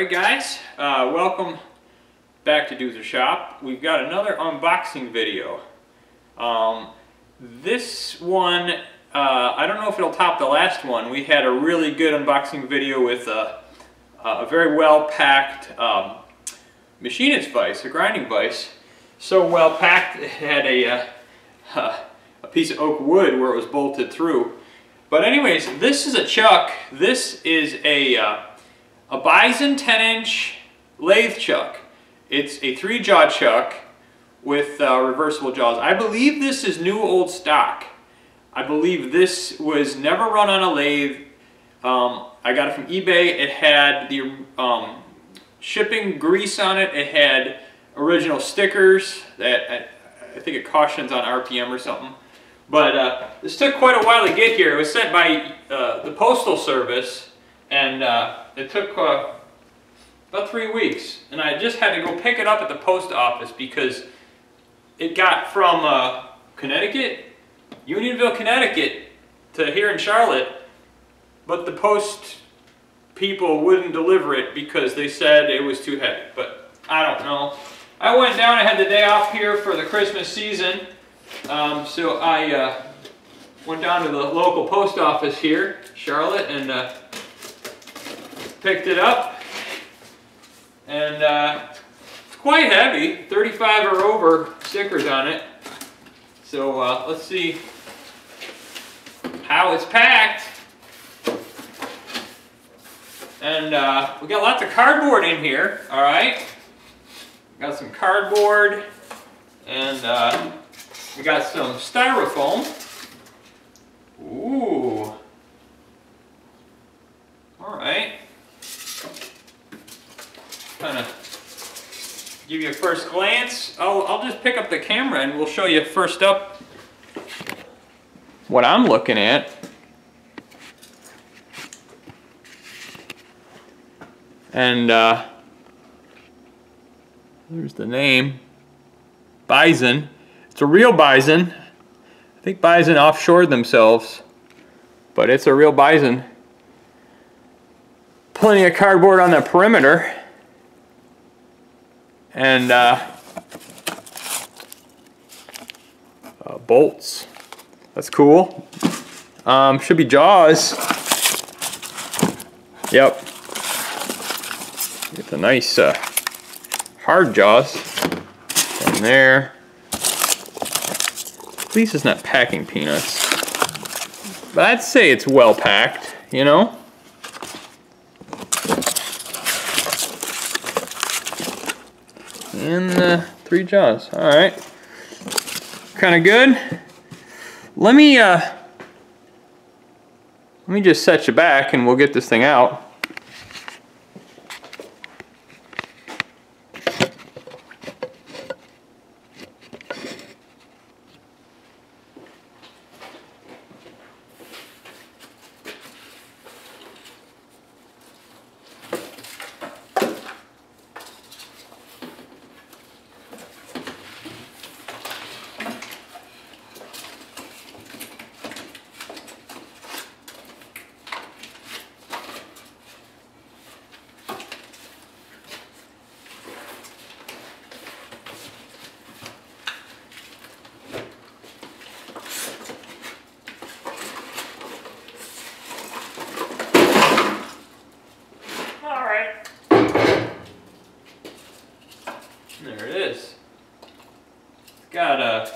Alright guys, uh, welcome back to Doozer Shop. We've got another unboxing video. Um, this one, uh, I don't know if it'll top the last one. We had a really good unboxing video with a, a very well packed um, machinist vise, a grinding vise. So well packed it had a, uh, a piece of oak wood where it was bolted through. But anyways, this is a chuck. This is a uh, a Bison 10 inch lathe chuck. It's a three jaw chuck with uh, reversible jaws. I believe this is new old stock. I believe this was never run on a lathe. Um, I got it from eBay. It had the um, shipping grease on it. It had original stickers that I, I, think it cautions on RPM or something. But uh, this took quite a while to get here. It was sent by uh, the Postal Service and uh, it took uh, about three weeks. And I just had to go pick it up at the post office because it got from uh, Connecticut, Unionville, Connecticut, to here in Charlotte, but the post people wouldn't deliver it because they said it was too heavy. But I don't know. I went down, I had the day off here for the Christmas season, um, so I uh, went down to the local post office here, Charlotte, and uh, picked it up. And uh, it's quite heavy 35 or over stickers on it. So uh, let's see how it's packed. And uh, we got lots of cardboard in here all right? Got some cardboard and uh, we got some styrofoam ooh all right kind of give you a first glance. I'll, I'll just pick up the camera and we'll show you first up what I'm looking at. And uh, there's the name, Bison. It's a real bison. I think bison offshored themselves, but it's a real bison. Plenty of cardboard on the perimeter and uh, uh, bolts. That's cool. Um, should be jaws. Yep. Get the nice uh, hard jaws in there. At least it's not packing peanuts. But I'd say it's well packed, you know? And the three jaws. All right, kind of good. Let me uh, let me just set you back, and we'll get this thing out. Got a,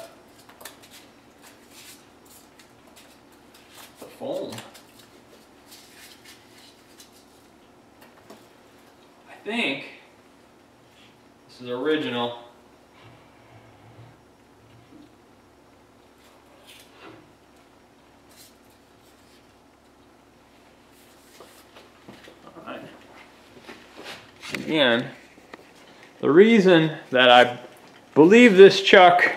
a foam. I think this is original. Again, the reason that I believe this chuck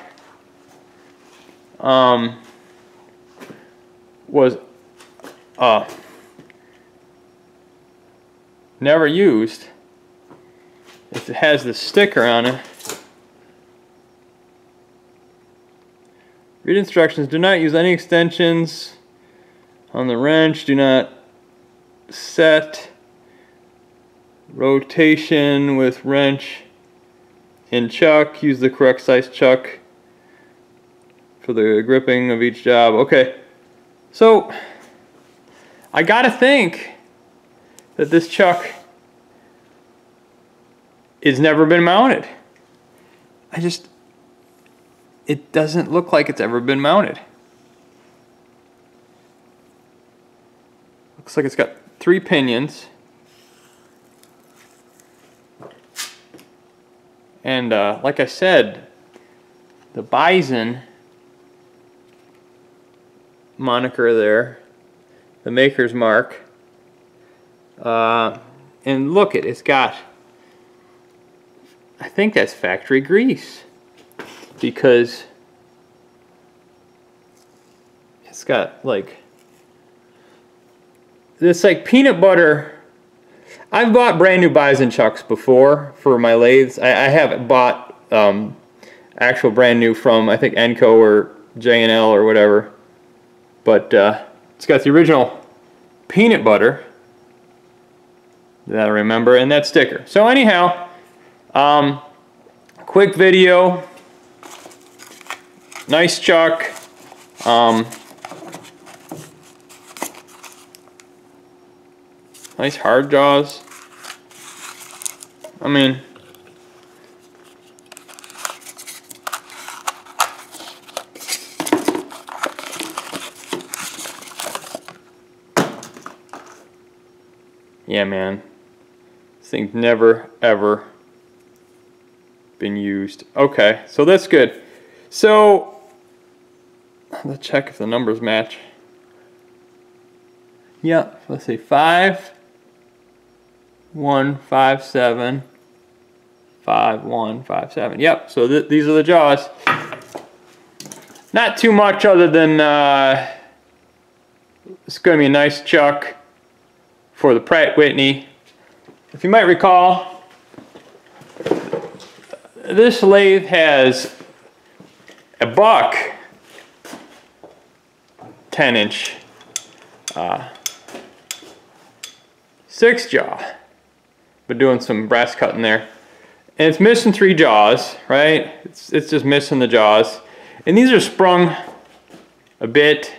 um, was uh, never used. It has the sticker on it. Read instructions. Do not use any extensions on the wrench. Do not set rotation with wrench and chuck. Use the correct size chuck for the gripping of each job. Okay, so I gotta think that this chuck is never been mounted. I just, it doesn't look like it's ever been mounted. Looks like it's got three pinions. And uh, like I said, the Bison moniker there, the maker's mark. Uh, and look it, it's got, I think that's factory grease because it's got like this like peanut butter I've bought brand new bison chucks before for my lathes. I, I haven't bought um, actual brand new from I think Enco or J&L or whatever. But uh, it's got the original peanut butter that I remember and that sticker. So anyhow, um, quick video. Nice chuck. Um, Nice hard jaws. I mean, yeah, man. This thing's never, ever been used. Okay, so that's good. So, let's check if the numbers match. Yeah, let's see, five, one five seven five one five seven. Yep. So th these are the jaws. Not too much other than uh, it's going to be a nice chuck for the Pratt Whitney. If you might recall, this lathe has a buck 10 inch uh, six jaw been doing some brass cutting there. And it's missing three jaws, right? It's, it's just missing the jaws. And these are sprung a bit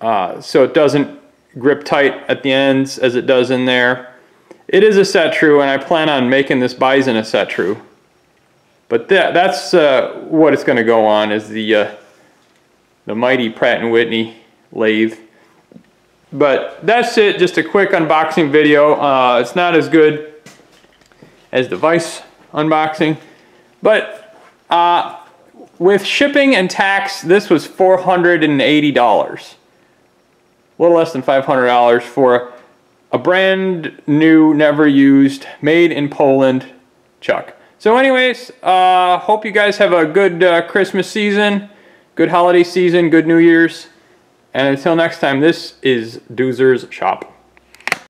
uh, so it doesn't grip tight at the ends as it does in there. It is a set true and I plan on making this bison a set true. But that, that's uh, what it's going to go on is the, uh, the mighty Pratt & Whitney lathe. But that's it, just a quick unboxing video. Uh, it's not as good as the Vice unboxing, but uh, with shipping and tax, this was $480. A little less than $500 for a brand new, never used, made in Poland chuck. So anyways, uh, hope you guys have a good uh, Christmas season, good holiday season, good New Year's. And until next time, this is Doozer's Shop.